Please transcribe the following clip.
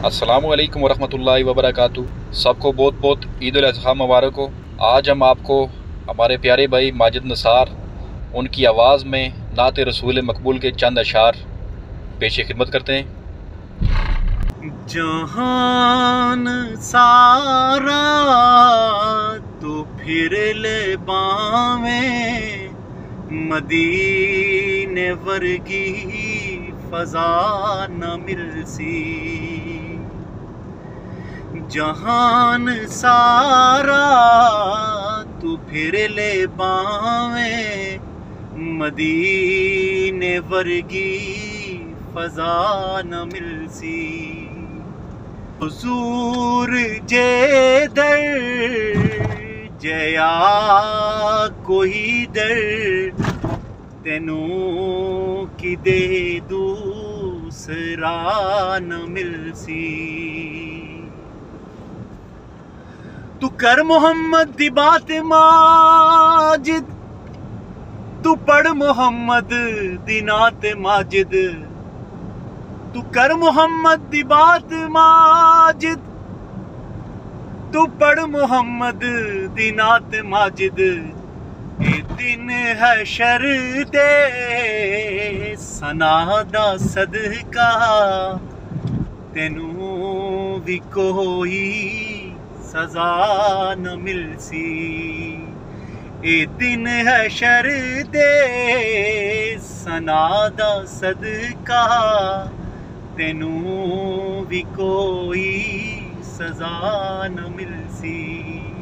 अस्सलाम वालेकुम वरहमतुल्लाहि वबरकातुहू सबको बहुत बहुत ईद अज़हा मुबारक हो। आज हम आपको हमारे प्यारे भाई माजिद नसार, उनकी आवाज़ में नात रसूल मकबूल के चंद अशार पेश खिदमत करते हैं। जहान सारा तो फिर ले बावे मदीने वर्गी फजा न मिलसी। जहान सारा, तू फिर ले बावे मदीने वर्गी फजा न मिलसी। हुजूर जे दर जया कोई दर। तेनू कि दे दूसरा न मिलसी। ਤੂੰ ਕਰ ਮੁਹੰਮਦ ਦੀ ਬਾਤ ਮਾਜਿਦ ਤੂੰ ਪੜ ਮੁਹੰਮਦ ਦੀ ਨਾਤ ਮਾਜਿਦ ਤੂੰ ਕਰ ਮੁਹੰਮਦ ਦੀ ਬਾਤ ਮਾਜਿਦ ਤੂੰ ਪੜ ਮੁਹੰਮਦ ਦੀ ਨਾਤ ਮਾਜਿਦ ਇਹ ਦਿਨ ਹੈ ਸ਼ਰ ਤੇ ਸਨਾ ਦਾ ਸਦਕਾ ਤੈਨੂੰ ਵੀ ਕੋਈ ਸਜ਼ਾ ਨ ਮਿਲਸੀ। ਇਹ ਦਿਨ ਹੈ ਸ਼ਰ ਦੇ ਸਨਾ ਦਾ ਸਦਕਾ। ਤੈਨੂੰ ਵੀ ਕੋਈ ਸਜ਼ਾ ਨ ਮਿਲਸੀ।